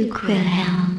Duke Wilhelm.